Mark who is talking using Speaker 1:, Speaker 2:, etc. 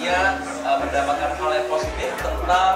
Speaker 1: dia uh, mendapatkan hal yang positif tentang